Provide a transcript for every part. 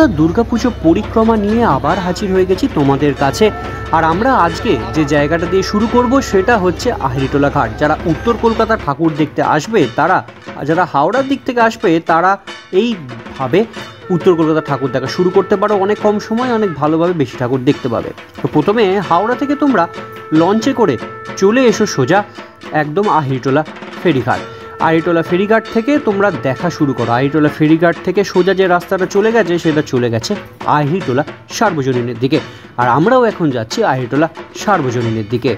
কলকাতার দুর্গাপুজো পরিক্রমা নিয়ে আবার হাজির হয়ে গেছি তোমাদের কাছে। আর আমরা আজকে যে জায়গাটা দিয়ে শুরু করব সেটা হচ্ছে আহিরিটোলা ঘাট। যারা উত্তর কলকাতা ঠাকুর দেখতে আসবে, তারা, যারা হাওড়ার দিক থেকে আসবে, তারা এইভাবে উত্তর কলকাতা ঠাকুর দেখা শুরু করতে পারো। অনেক কম সময় অনেক ভালোভাবে বেশি ঠাকুর দেখতে পাবে। তো প্রথমে হাওড়া থেকে তোমরা লঞ্চে করে চলে এসো সোজা একদম আহিরিটোলা ফেরিঘাট। আইটোলা ফেরিঘাট থেকে তোমরা দেখা শুরু করো। আইটোলা ফেরিঘাট থেকে সোজা যে রাস্তাটা চলে গেছে, সেটা চলে গেছে আহিটোলা সার্বজনীনের দিকে। আর আমরাও এখন যাচ্ছি আহিটোলা সার্বজনীনের দিকে।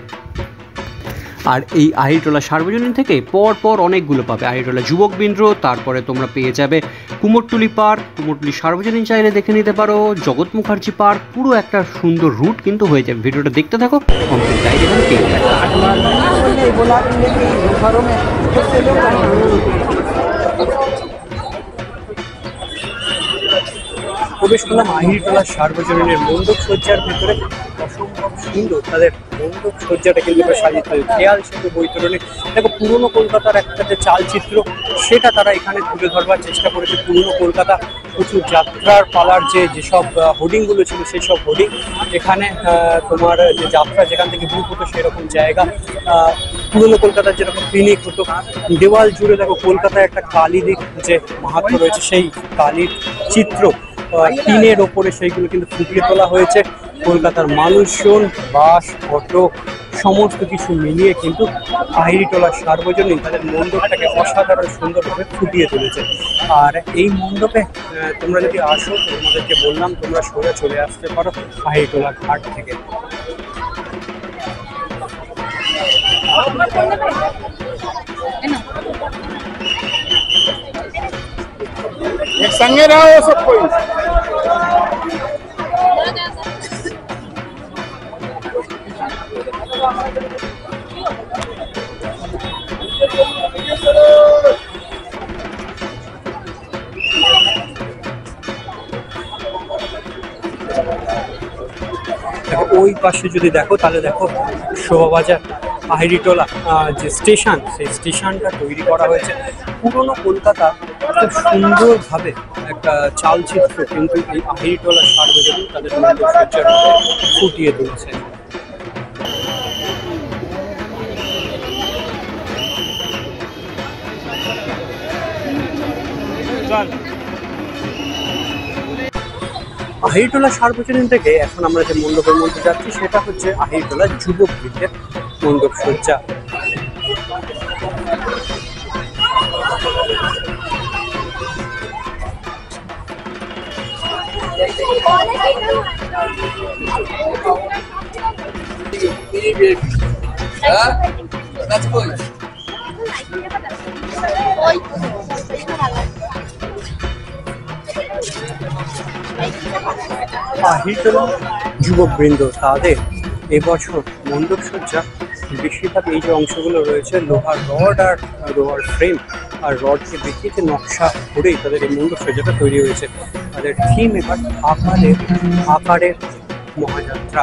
আর এই আহিটোলা সার্বজনীন থেকে পর পর অনেকগুলো পাবে। আহিটোলা যুবক বিন্দ্র, তারপরে তোমরা পেয়ে যাবে কুমোরটুলি পার্ক। কুমোরটুলি সার্বজনীন চাইলে দেখে নিতে পারো। জগৎ মুখার্জি পার্ক, পুরো একটা সুন্দর রুট কিন্তু হয়ে যাবে। ভিডিওটা দেখতে থাকো কমপ্লিট গাইড এখানে পেয়ে যাবে। প্রবেশ করলাম আহিরটোলা সার্বজনীনের মন্ডপ সজ্জার ভেতরে। অসম্ভব সুন্দর তাদের মণ্ডপ সজ্জাটা কিন্তু সাজিত হয়েছে খেয়াল সেতু বৈতরণী দেখো, পুরনো কলকাতার একটা যে চালচিত্র, সেটা তারা এখানে তুলে ধরবার চেষ্টা করেছে। পুরনো কলকাতা প্রচুর যাত্রার পালার যে, যেসব হোর্ডিংগুলো ছিল সেই সব হোর্ডিং। এখানে তোমার যে যাত্রা, যেখান থেকে বুক হতো সেরকম জায়গা। পুরনো কলকাতার যেরকম ক্লিনিক হতো। দেওয়াল জুড়ে দেখো, কলকাতায় একটা কালীদিক যে মাহাত্ম রয়েছে, সেই কালীর চিত্র টিনের ওপরে সেইগুলো কিন্তু ফুটিয়ে তোলা হয়েছে। কলকাতার মানুষজন বাস অটো সমস্ত কিছু মিলিয়ে কিন্তু আহিরিটোলা সার্বজনীন তাদের মণ্ডপটাকে অসাধারণ সুন্দরভাবে ফুটিয়ে তুলেছে আর এই মণ্ডপে আহ, তোমরা যদি আসো তো তোমাদেরকে বললাম তোমরা সোজা চলে আসতে পারো আহিরিটোলা ঘাট থেকে एक संगे रहो सब कोई দেখো, ওই পাশে যদি দেখো, তাহলে দেখো শোভাবাজার আহিরিটোলা যে স্টেশন, সেই স্টেশনটা তৈরি করা হয়েছে। পুরনো কলকাতা খুব সুন্দরভাবে একটা চালচিত্র কিন্তু এই আহিরিটোলা সার্বজনীন তাদের মধ্যে ফুটিয়ে তুলেছে। আহিরটোলা সার্বজনীন থেকে এখন আমরা যে মণ্ডপের মধ্যে যাচ্ছি সেটা হচ্ছে আহিরটোলা যুবক বৃদ্ধের মণ্ডপ সজ্জা। আহিরটোলা যুবকবৃন্দ তাদের এবছর মণ্ডপ সজ্জা বেশিরভাগ এই যে অংশগুলো রয়েছে, লোহার রড আর লোহার ফ্রেম আর রডকে দেখিয়ে নকশা করেই তাদের এই মণ্ডপ সজ্জাটা তৈরি হয়েছে। তাদের থিম এবার আকারের আকারের মহাযাত্রা।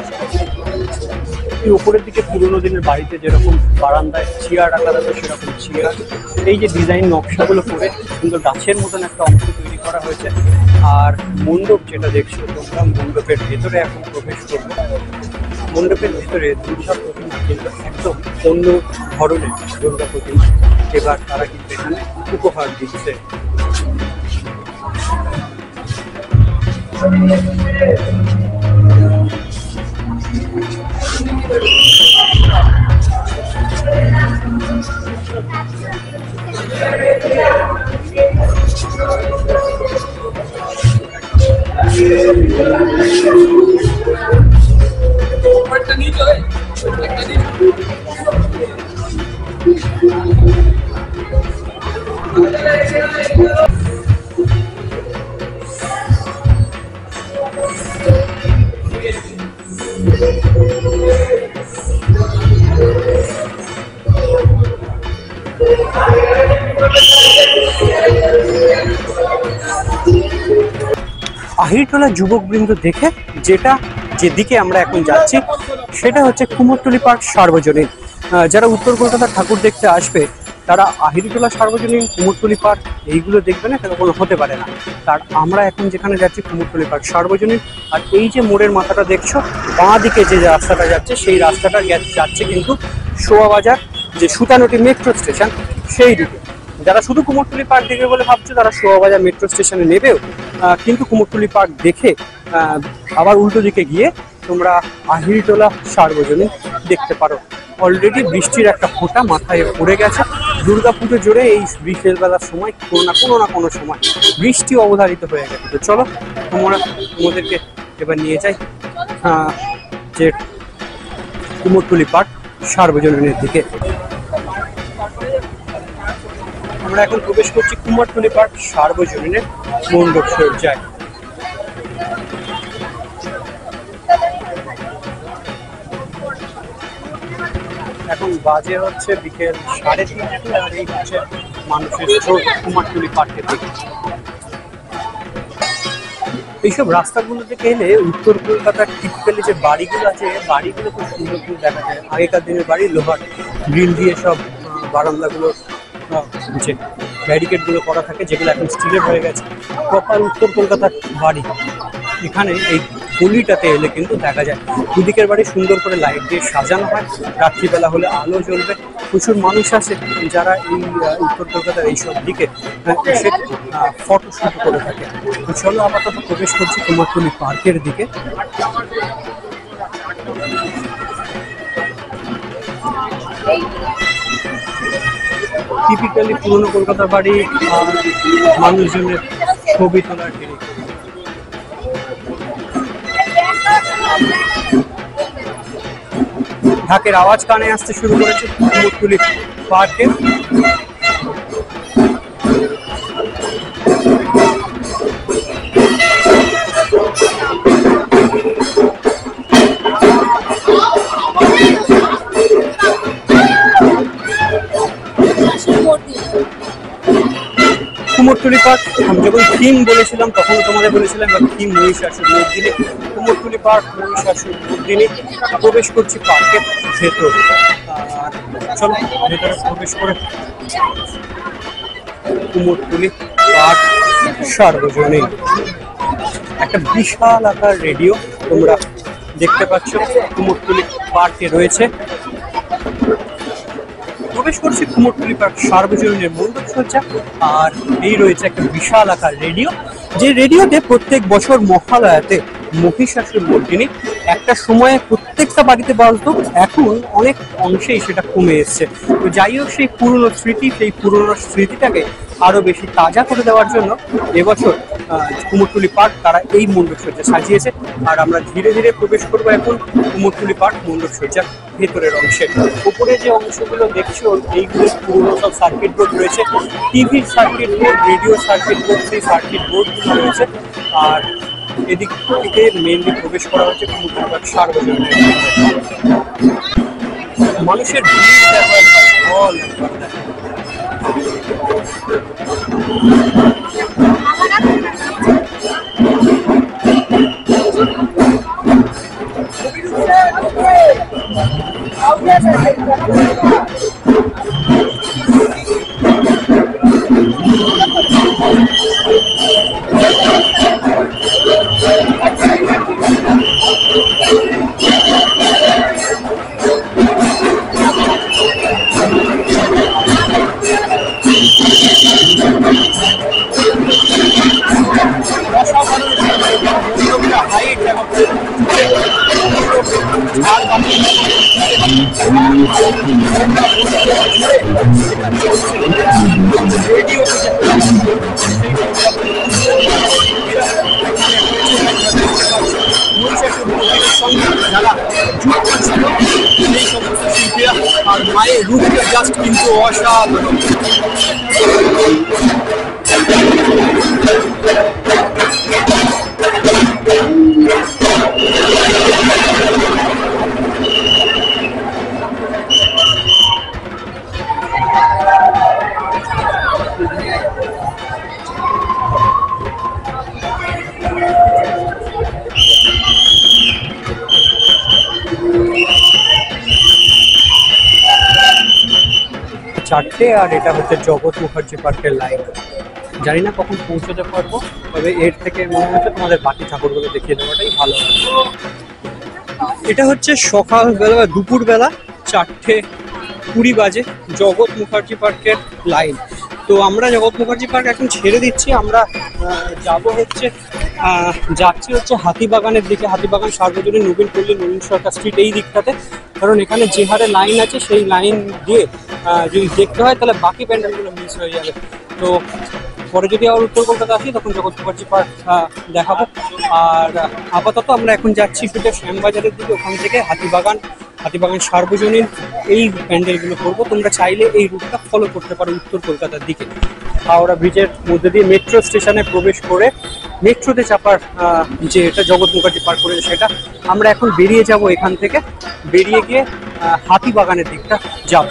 একটু উপরের দিকে পুরোনো দিনের বাড়িতে যেরকম বারান্দায় চেয়ার রাখা থাকে সেরকম চেয়ার। এই যে ডিজাইন নকশাগুলো করে সুন্দর গাছের মতন একটা অংশ তৈরি করা হয়েছে। আর মণ্ডপ যেটা দেখছ তোমরা মণ্ডপের ভেতরে এখন প্রবেশ করব। মণ্ডপের ভেতরে দুর্গা প্রতিমা কিন্তু একদম অন্য ধরনের দুর্গা প্রতিমা। এবার তারা কিন্তু এখানে উপহার দিচ্ছে। Thank you. Puerto Nico, eh. Puerto Nico. আহিরটোলা যুবকবৃন্দ দেখে যেটা যেদিকে আমরা এখন যাচ্ছি, সেটা হচ্ছে কুমোরটুলি পার্ক সার্বজনীন। যারা উত্তর কলকাতার ঠাকুর দেখতে আসবে, তারা আহিরটোলা সার্বজনীন, কুমোরটুলি পার্ক এইগুলো দেখবে না সেটা কোনো হতে পারে না। তার আমরা এখন যেখানে যাচ্ছি, কুমোরটুলি পার্ক সার্বজনীন। আর এই যে মোড়ের মাথাটা দেখছ, বাঁ দিকে যে রাস্তাটা যাচ্ছে, সেই রাস্তাটা যাচ্ছে কিন্তু শোয়াবাজার যে সুতানুটি মেট্রো স্টেশন, সেই দিকে। যারা শুধু কুমোরটুলি পার্ক দেখবে বলে ভাবছ, তারা শোয়াবাজার মেট্রো স্টেশনে নেবেও কিন্তু কুমোরটুলি পার্ক দেখে আবার উল্টো দিকে গিয়ে তোমরা আহিরটোলা সার্বজনীন দেখতে পারো। অলরেডি বৃষ্টির একটা ফোঁটা মাথায় পড়ে গেছে। দুর্গাপুজো জোরে এই বিকেল বেলার সময়, কোনো না কোনো না কোনো সময় বৃষ্টি অবধারিত হয়ে গেছে। তো চলো, তোমরা তোমাদেরকে এবার নিয়ে যাই যে কুমোরটুলি পার্ক সার্বজনীনের দিকে। আমরা এখন প্রবেশ করছি কুমারটুলি পার্ক সার্বজনীনের মণ্ডপ সজ্জায় এখন বাজে হচ্ছে বিকেল সাড়ে তিনটে আর এই হচ্ছে মানুষের স্রোত কুমারটুলি পার্কের দিকে। এইসব রাস্তাগুলো থেকে এলে উত্তর কলকাতার টিপিক্যালি যে বাড়িগুলো আছে বাড়িগুলো খুব সুন্দর সুন্দর দেখা যায়। আগেকার দিনের বাড়ি, লোহার গ্রিল দিয়ে সব বারান্দাগুলো যে ব্যারিকেডগুলো করা থাকে, যেগুলো এখন স্টিলের হয়ে গেছে প্রপার উত্তর কলকাতার বাড়ি। এখানে এই গলিটাতে এলে কিন্তু দেখা যায়, দুদিকের বাড়ি সুন্দর করে লাইট দিয়ে সাজানো হয়, রাত্রিবেলা হলে আলো জ্বলবে, প্রচুর মানুষ আছে যারা এই উত্তর কলকাতার এইসব দিকে এসে ফটো শুট করে থাকে। চলো আপাতত প্রবেশ করছি কুমারটুলি পার্কের দিকে। টিপিক্যালি পুরনো কলকাতার বাড়ি মানুষজনের ছবি তোলার ট্রেনিং ঢাকের আওয়াজ কানে আসতে শুরু করেছে কুমোরটুলি পার্কে। পার্ক আমি যখন থিম বলেছিলাম, তখন তোমাদের বলেছিলাম থিম মহিষাসুর মর্দিনে কুমোরটুলি পার্ক মহিষাসুর মর্দিনে প্রবেশ করছি পার্কের ভেতর। আর চলো, ভেতরে প্রবেশ করে কুমোরটুলি পার্ক সার্বজনীন। একটা বিশাল আকার রেডিও তোমরা দেখতে পাচ্ছ কুমোরটুলি পার্কে রয়েছে। প্রবেশ করছি কুমোরটুলি পার্ক সার্বজনীনের মণ্ডপ সজ্জা আর এই রয়েছে একটা বিশাল আকার রেডিও। যে রেডিওতে প্রত্যেক বছর মহালয়াতে মহিষাসুর মর্দিনী একটা সময়ে প্রত্যেকটা বাড়িতে বাজতো এখন অনেক অংশেই সেটা কমে এসছে। তো যাই হোক, সেই পুরনো স্মৃতি, সেই পুরনো স্মৃতিটাকে আরও বেশি তাজা করে দেওয়ার জন্য এবছর কুমোরটুলি পার্ক তারা এই মণ্ডপ সজ্জা সাজিয়েছে। আর আমরা ধীরে ধীরে প্রবেশ করব এখন কুমোরটুলি পার্ক মণ্ডপ সজ্জার ভেতরের অংশে। উপরে যে অংশগুলো দেখছ, এইগুলো পুরনো সব সার্কিট বোর্ড রয়েছে। টিভির circuit board radio circuit board সেই সার্কিট বোর্ডগুলো রয়েছে। আর এদিক থেকে মেনলি প্রবেশ করা হচ্ছে কুমোরটুলি সার্বজনীন মানুষের ভিড় দেখো। মহিষাসুর মন্দিরের সঙ্গে যারা যুক্ত ছিল সেই চারটে আর এটা হচ্ছে জগৎ মুখার্জি পার্কের লাইন জানি না কখন পৌঁছতে পারব, তবে এর থেকে মনে হচ্ছে তোমাদের বাকি ঠাকুরগুলো দেখিয়ে দেওয়াটাই ভালো এটা হচ্ছে সকালবেলা বা দুপুরবেলা চারটে কুড়ি বাজে জগৎ মুখার্জি পার্কের লাইন তো আমরা জগৎ মুখার্জি পার্ক এখন ছেড়ে দিচ্ছি, আমরা যাব হচ্ছে যাচ্ছি হচ্ছে হাতিবাগানের দিকে। হাতিবাগান সার্বজনীন নবীন পল্লী, নবীন সরকার স্ট্রিট এই দিকটাতে। কারণ এখানে যে হারে লাইন আছে, সেই লাইন দিয়ে যদি দেখতে হয়, তাহলে বাকি প্যান্ডেলগুলো মিস হয়ে যাবে। তো পরে যদি আবার উত্তর কলকাতা আসি, তখন জগৎ মুখার্জি পার্ক দেখাবো। আর আপাতত আমরা এখন যাচ্ছি সুটে শ্যামবাজারের দিকে, ওখান থেকে হাতিবাগান হাতিবাগান সার্বজনীন এই প্যান্ডেলগুলো করব। তোমরা চাইলে এই রুটটা ফলো করতে পারো উত্তর কলকাতার দিকে। হাওড়া ব্রিজের মধ্যে দিয়ে মেট্রো স্টেশনে প্রবেশ করে মেট্রোতে চাপার যে এটা জগৎ মুখার্জি পার্ক করেছে সেটা, আমরা এখন বেরিয়ে যাব এখান থেকে। বেরিয়ে গিয়ে হাতিবাগানের দিকটা যাব।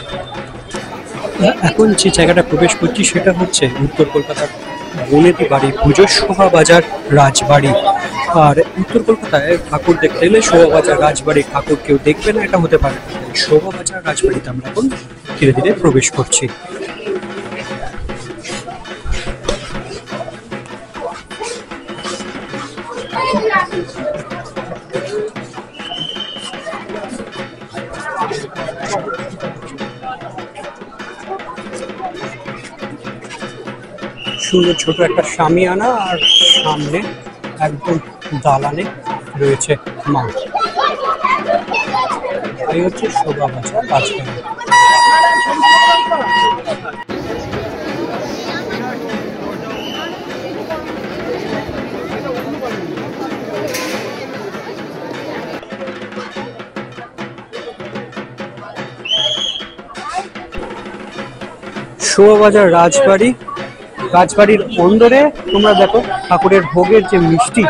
এখন যে জায়গাটা প্রবেশ করছি সেটা হচ্ছে উত্তর কলকাতার বনেদি বাড়ি পুজো শোভাবাজার রাজবাড়ি। আর উত্তর কলকাতায় ঠাকুর দেখতে গেলে শোভাবাজার রাজবাড়ি ঠাকুর কেউ দেখবে না, এটা হতে পারে। শোভাবাজার শোভা বাজার, রাজবাড়িতে আমরা এখন ধীরে ধীরে প্রবেশ করছি। সুন্দর ছোট একটা সামিয়ানা আর সামনে একদম দালানে রয়েছে মা। এই হচ্ছে শোভা বাজার রাজবাড়ি শোভাবাজার রাজবাড়ি রাজবাড়ির অন্দরে তোমরা দেখো ঠাকুরের ভোগের যে মিষ্টি,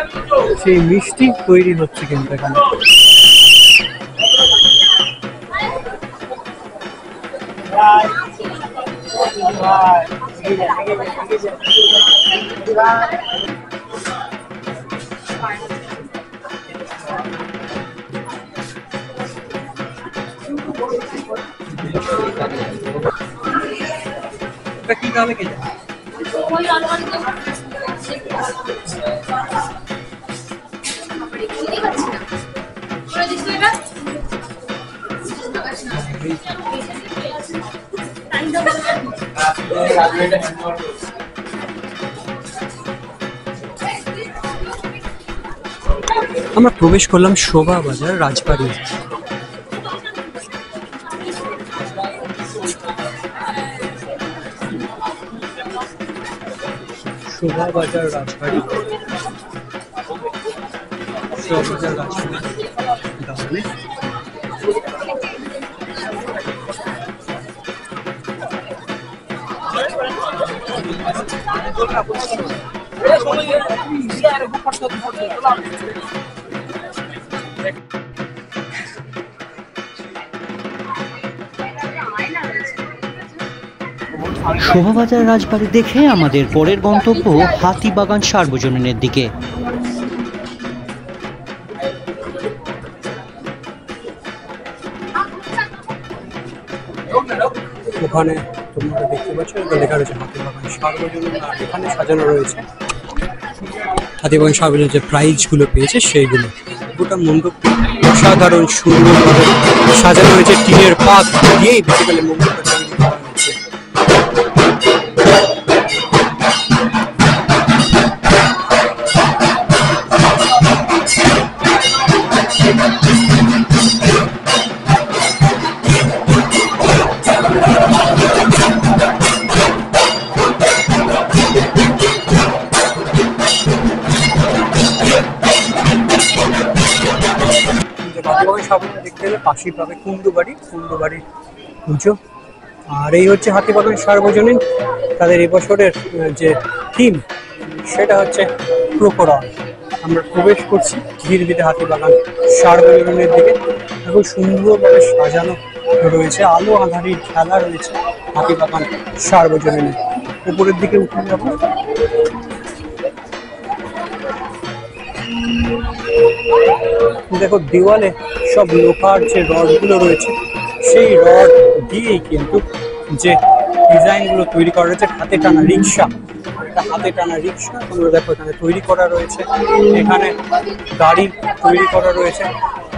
সেই মিষ্টি তৈরি হচ্ছে কিন্তু এখানে। কি তাহলে কে আমরা প্রবেশ করলাম শোভা বাজার রাজবাড়ি শোভা বাজার রাজবাড়ি শোভা বাজার রাজবাড়ি দালানে শোভাবাজার রাজবাড়ি দেখে আমাদের পরের গন্তব্য হাতিবাগান সার্বজনীনের দিকে। ওখানে তোমরা দেখতে পাচ্ছ লেখা রয়েছে হাতিবাগান সার্বজনীন এখানে সাজানো রয়েছে হাতিবাগান সার্বজনীন যে প্রাইজগুলো পেয়েছে সেইগুলো। গোটা মণ্ডপ অসাধারণ সুন্দরভাবে সাজানো হয়েছে, টিনের পাত দিয়েই বেসিক্যালি মণ্ডপটা তৈরি করা হয়েছে। সার্বজনীন দেখতে গেলে পাশেই পাবে কুন্ডু বাড়ি কুন্ডু বাড়ির পুজো। আর এই হচ্ছে হাতিবাগান সার্বজনীন। তাদের এবছরের যে থিম সেটা হচ্ছে প্রকরণ। আমরা প্রবেশ করছি ধীরবিতে হাতিবাগান সার্বজনীনের দিকে। এখন সুন্দরভাবে সাজানো রয়েছে, আলো আধারির খেলা রয়েছে হাতিবাগান সার্বজনীনে উপরের দিকে উঠে যাব। দেখো, দেওয়ালে সব লোহার যে রডগুলো রয়েছে, সেই রড দিয়েই কিন্তু যে ডিজাইনগুলো তৈরি করা রয়েছে, হাতে টানা রিক্সা। একটা হাতে টানা রিক্সা, তোমরা দেখো এখানে তৈরি করা রয়েছে। এখানে গাড়ি তৈরি করা রয়েছে।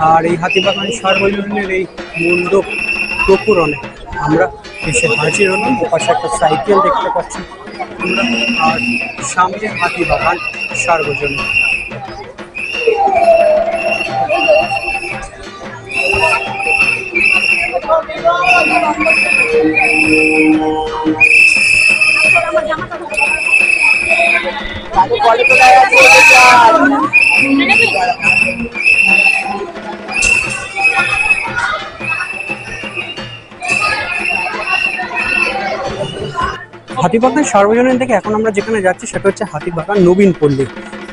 আর এই হাতিবাগান সার্বজনীনের এই মণ্ডপ প্রকুরণে আমরা এসে হাজির হলাম। ওপাশে একটা সাইকেল দেখতে পাচ্ছি আর সামনে হাতিবাগান সার্বজনীন। হাতিবাগান সার্বজনীন থেকে এখন আমরা যেখানে যাচ্ছি সেটা হচ্ছে হাতিবাগান নবীন পল্লী।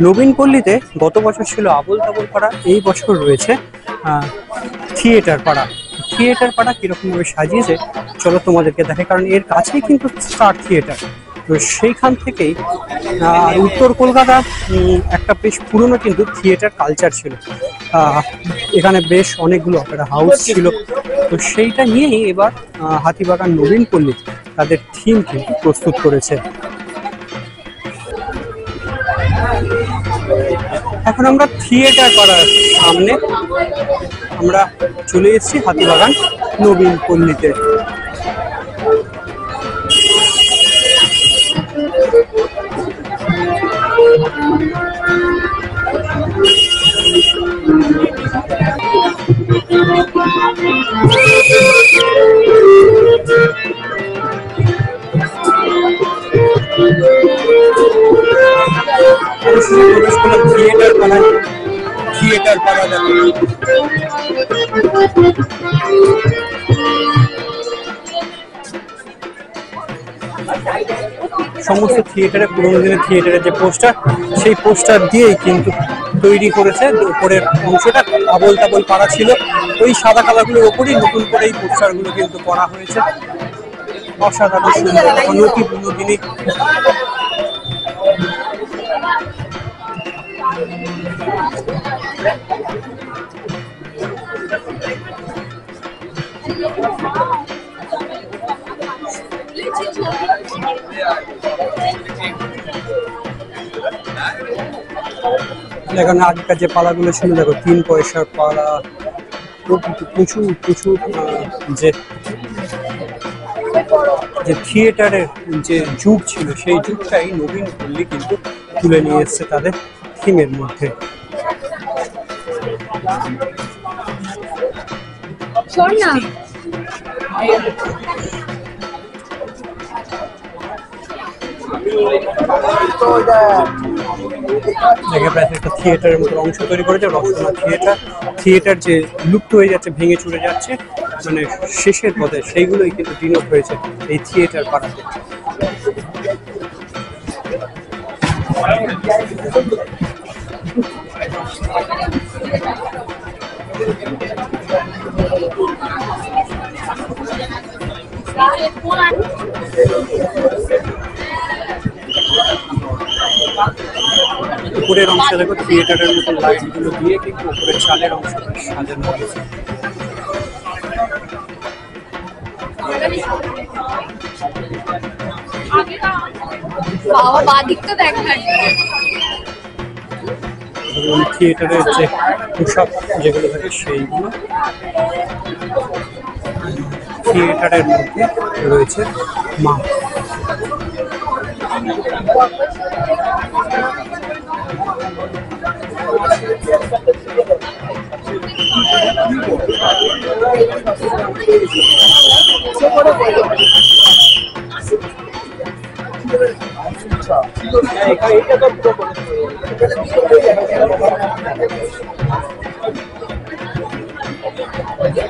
নবীন পল্লীতে গত বছর ছিল আবল তাবল পাড়া, এই বছর রয়েছে থিয়েটার পাড়া। থিয়েটার পাড়া কিরকমভাবে সাজিয়েছে, চলো তোমাদেরকে দেখে কারণ এর কাছেই কিন্তু স্টার থিয়েটার। তো সেইখান থেকেই উত্তর কলকাতা একটা বেশ পুরনো কিন্তু থিয়েটার কালচার ছিল। এখানে বেশ অনেকগুলো অপেরা হাউস ছিল। তো সেইটা নিয়েই এবার হাতিবাগান নবীন পল্লী তাদের থিম কিন্তু প্রস্তুত করেছে। এখন আমরা থিয়েটার পাড়ার সামনে আমরা চলে এসেছি হাতিবাগান নবীন পল্লীতে। থিয়েটার থিয়েটার পাড়া দেখো সমস্ত থিয়েটারে, পুরোনো দিনের থিয়েটারের যে পোস্টার, সেই পোস্টার দিয়েই কিন্তু তৈরি করেছে উপরের অংশটা। আবল তাবল পাড়া ছিল। ওই সাদা কালারগুলোর ওপরেই নতুন করে এই পোস্টারগুলো কিন্তু করা হয়েছে। অসাধারণ সুন্দর অনতি বিনোদিনী এখানে আগেকার যে পালাগুলো ছিল, দেখো, তিন পয়সার পালা প্রচুর প্রচুর যে যে থিয়েটারের যে যুগ ছিল, সেই যুগটাই নবীন পল্লী কিন্তু তুলে নিয়ে এসছে তাদের থিমের মধ্যে। প্রায় একটা থিয়েটারের মতো অংশ তৈরি করেছে রসনা থিয়েটার। থিয়েটার যে লুপ্ত হয়ে যাচ্ছে, ভেঙে চুরে যাচ্ছে মানে শেষের পথে সেইগুলোই কিন্তু ডিনোট হয়েছে এই থিয়েটার পাড়াতে। উপরের অংশে দেখো থিয়েটারের মতো লাইটগুলো দিয়ে কিন্তু উপরের চালের অংশটা সাজানো হয়েছে। বাবা থিয়েটারের যে পোশাক যেগুলো থাকে সেইগুলো। থিয়েটারের মধ্যে রয়েছে মা Thank.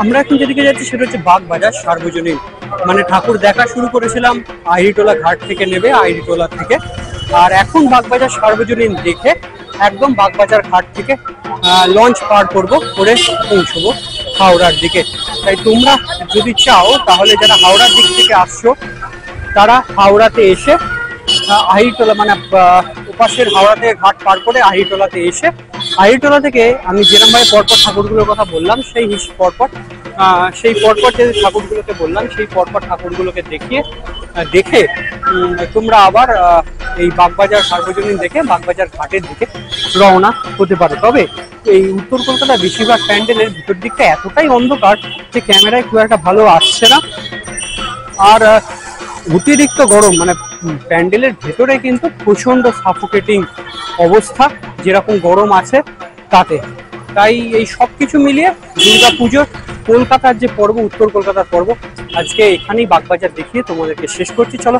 আমরা এখন যেদিকে যাচ্ছি সেটা হচ্ছে বাগবাজার, সার্বজনীন। মানে ঠাকুর দেখা শুরু করেছিলাম আইরিটোলা ঘাট থেকে নেবে, আইরিটোলা থেকে। আর এখন বাগবাজার সার্বজনীন দেখে একদম বাগবাজার ঘাট থেকে লঞ্চ পার করব, করে পৌঁছবো হাওড়ার দিকে। তাই তোমরা যদি চাও, তাহলে যারা হাওড়ার দিক থেকে আসছো, তারা হাওড়াতে এসে আহিরটোলা মানে ওপাশের হাওড়া থেকে ঘাট পার করে আহিরটোলাতে এসে আহিরটোলা থেকে আমি যেরকমভাবে পরপর ঠাকুরগুলোর কথা বললাম, সেই পরপর সেই পরপর যে ঠাকুরগুলোকে বললাম, সেই পরপর ঠাকুরগুলোকে দেখিয়ে দেখে তোমরা আবার এই বাগবাজার সার্বজনীন দেখে, বাগবাজার ঘাটের দিকে রওনা হতে পারো। তবে এই উত্তর কলকাতা বেশিরভাগ প্যান্ডেলের ভিতর দিকটা এতটাই অন্ধকার যে ক্যামেরায় খুব একটা ভালো আসছে না। আর অতিরিক্ত গরম মানে প্যান্ডেলের ভেতরে কিন্তু প্রচণ্ড সাফোকেটিং অবস্থা, যেরকম গরম আছে তাতে। তাই এই সব কিছু মিলিয়ে দুর্গা পুজোর কলকাতার যে পর্ব, উত্তর কলকাতার পর্ব, আজকে এখানেই বাগবাজার দেখিয়ে তোমাদেরকে শেষ করছি। চলো।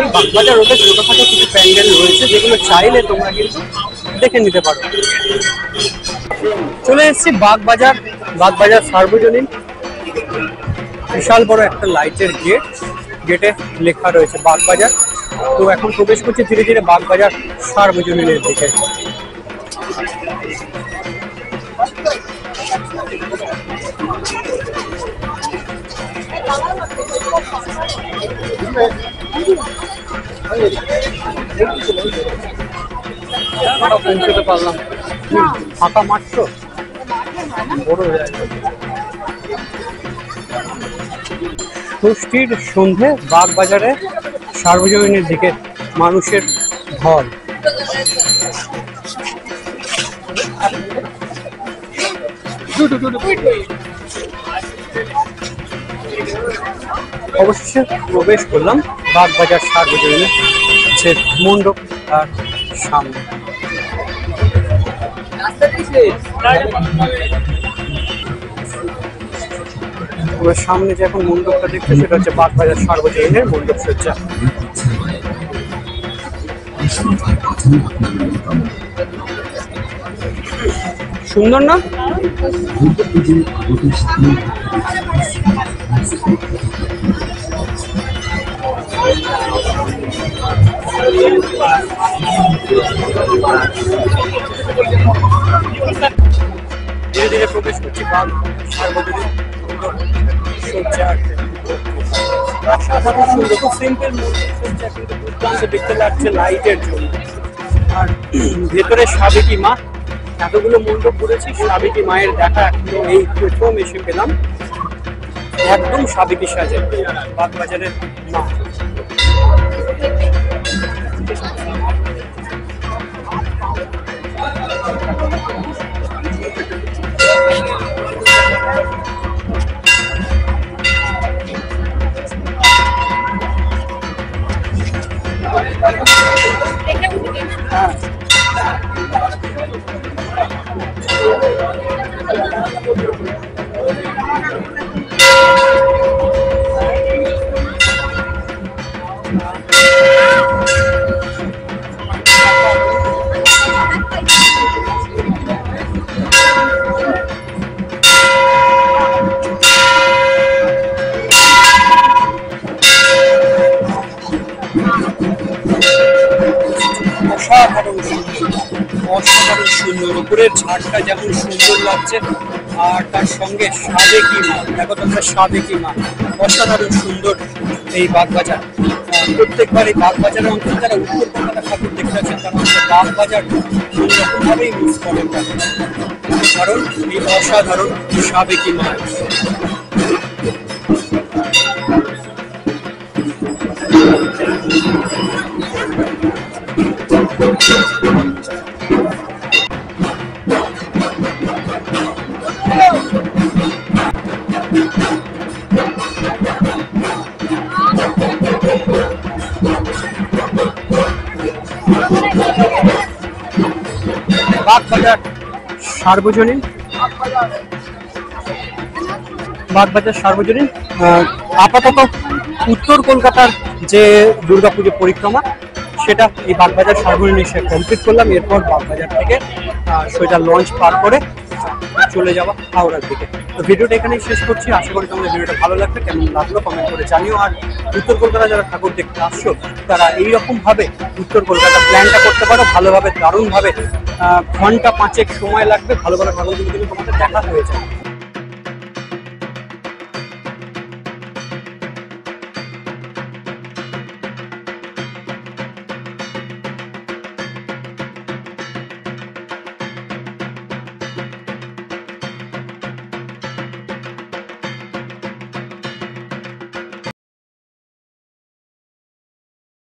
এই বাগবাজার ওদের ছোটখাটো কিছু প্যান্ডেল রয়েছে, যেগুলো চাইলে তোমরা কিন্তু দেখে নিতে পারো। চলে এসেছি বাগবাজার বাগবাজার সার্বজনীন। বিশাল বড় একটা লাইটের গেট। গেটে লেখা রয়েছে বাগবাজার। তো এখন প্রবেশ করছে ধীরে ধীরে বাগবাজার সার্বজনীনের দিকে। পৌঁছতে পারলাম। ফাঁকা মাঠ তো। বড় জায়গা ষষ্ঠীর সন্ধে বাগবাজারে সার্বজনীনের দিকে মানুষের ঢল। অবশেষে প্রবেশ করলাম বাগবাজার সার্বজনীনের যে মণ্ডপ তার সামনে। ওর সামনে যে এখন মণ্ডপটা দেখতে সেটা হচ্ছে বাগবাজার সার্বজনীনের মণ্ডপ সজ্জা। সুন্দর না? ধীরে ধীরে প্রবেশ করছি বাঘ সার্বজনীন। দেখতে লাগছে আর ভেতরে সাবেকি মা, এতগুলো মণ্ডপ করেছি সাবেকি মায়ের দেখা এই প্রথম এসে পেলাম। একদম সাবেকি সাজে বাগবাজারের মা। সুন্দর লাগছে। আর তার সঙ্গে সাবেকি মা দেখো তোমরা সাবেকি মা অসাধারণ সুন্দর এই বাগবাজার। প্রত্যেকবার এই বাগবাজারের অন্তত যারা উত্তর কলকাতা ঠাকুর দেখতে আছেন তারা অন্তত বাগবাজার কোনোরকমভাবেই মিস করেন কারণ এই অসাধারণ সাবেকি মা বাগবাজার সার্বজনীন। বাগবাজার সার্বজনীন। আপাতত উত্তর কলকাতার যে দুর্গাপুজো পরিক্রমা, সেটা এই বাগবাজার সার্বজনীন এসে কমপ্লিট করলাম। এরপর বাগবাজার থেকে সোজা লঞ্চ পার করে চলে যাওয়া হাওড়ার দিকে। তো ভিডিওটা এখানেই শেষ করছি। আশা করি তোমাদের ভিডিওটা ভালো লাগবে। কেমন লাগল কমেন্ট করে জানিও। আর উত্তর কলকাতা যারা ঠাকুর দেখতে আসছো, তারা এইরকমভাবে উত্তর কলকাতা প্ল্যানটা করতে পারো। ভালোভাবে, দারুণভাবে ঘণ্টা পাঁচেক সময় লাগবে। ভালো ভালো ঠাকুরগুলো কিন্তু তোমাদের দেখা হয়ে যাবে।